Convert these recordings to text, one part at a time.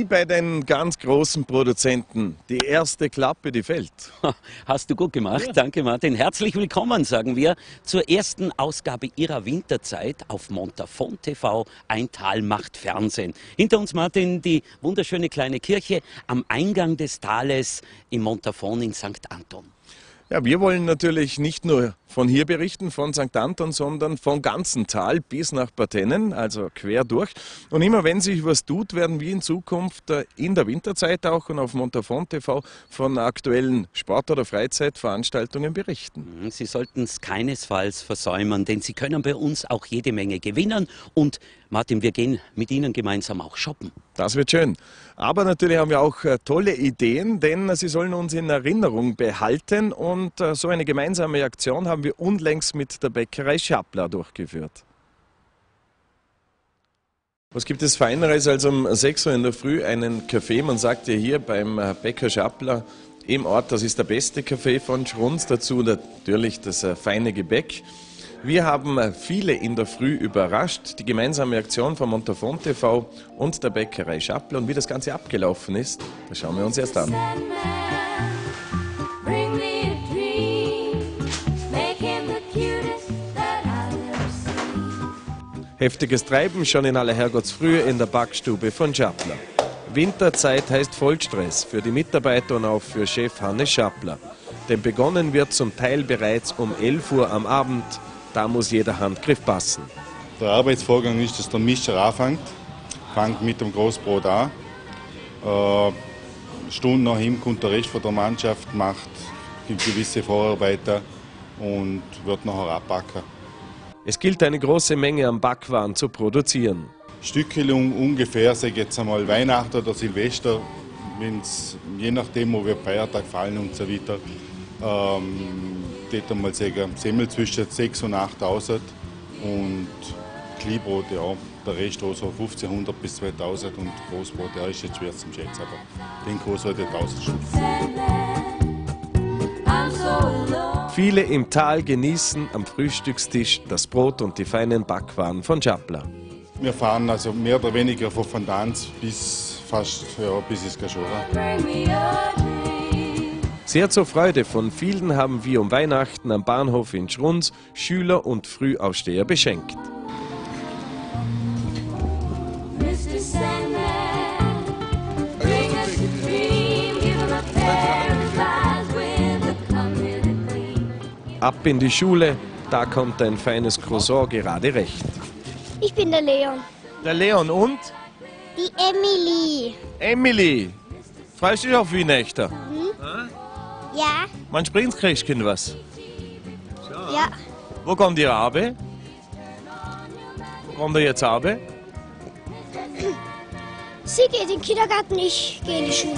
bei den ganz großen Produzenten. Die erste Klappe, die fällt. Hast du gut gemacht. Ja. Danke, Martin. Herzlich willkommen, sagen wir, zur ersten Ausgabe Ihrer Winterzeit auf Montafon TV. Ein Tal macht Fernsehen. Hinter uns, Martin, die wunderschöne kleine Kirche am Eingang des Tales im Montafon in St. Anton. Ja, wir wollen natürlich nicht nur von hier berichten, von St. Anton, sondern vom ganzen Tal bis nach Partennen, also quer durch. Und immer wenn sich was tut, werden wir in Zukunft äh, in der Winterzeit auch und auf Montafon TV von aktuellen Sport- oder Freizeitveranstaltungen berichten. Mhm, Sie sollten es keinesfalls versäumen, denn Sie können bei uns auch jede Menge gewinnen und Martin, wir gehen mit Ihnen gemeinsam auch shoppen. Das wird schön. Aber natürlich haben wir auch äh, tolle Ideen, denn Sie sollen uns in Erinnerung behalten. Und äh, so eine gemeinsame Aktion haben wir unlängst mit der Bäckerei Schappler durchgeführt. Was gibt es Feineres als um 6 Uhr in der Früh einen Kaffee? Man sagt ja hier beim äh, Bäcker Schappler im Ort, das ist der beste Kaffee von Schrunz. Dazu natürlich das feine Gebäck. Wir haben viele in der Früh überrascht. Die gemeinsame Aktion von Montafon TV und der Bäckerei Schappler. Und wie das Ganze abgelaufen ist, das schauen wir uns erst an. Heftiges Treiben schon in aller Herrgottsfrühe in der Backstube von Schappler. Winterzeit heißt Vollstress für die Mitarbeiter und auch für Chef Hannes Schappler. Denn begonnen wird zum Teil bereits um 11 Uhr am Abend da muss jeder Handgriff passen. Der Arbeitsvorgang ist, dass der Mischer anfängt, fängt mit dem Großbrot an. Äh, Stunden nach ihm kommt der Rest von der Mannschaft, macht gewisse Vorarbeiter und wird nachher abbacken. Es gilt eine große Menge an Backwaren zu produzieren. Stückelung ungefähr, sage jetzt einmal Weihnachten oder Silvester, wenn's, je nachdem, wo wir Feiertag fallen und so weiter, ähm, würde einmal sagen, Semmel zwischen 6.000 und 8.000 und Kleinbrot, ja, der Rest auch so 1500 bis 2000 und Großbrot, ja, ist jetzt schwer zum Schätzen, aber den Kurs heute 1000 Stück. Viele im Tal genießen am Frühstückstisch das Brot und die feinen Backwaren von Schappler. Wir fahren also mehr oder weniger von Fontanz bis fast ja, bis ins Gaschora. Sehr zur Freude von vielen haben wir um Weihnachten am Bahnhof in Schrunz Schüler und Frühaufsteher beschenkt. Ab in die Schule, da kommt ein feines Croissant gerade recht. Ich bin der Leon. Der Leon und? Die Emily. Emily, freust du dich auf Weihnachten? Ja. Man springt Christkind was. Ja. Wo kommt ihr Abe? Wo kommt ihr jetzt Abe? Sie geht in den Kindergarten, ich gehe in die Schule.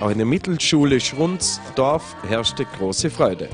Auch in der Mittelschule Schrunz, Dorf, herrschte große Freude.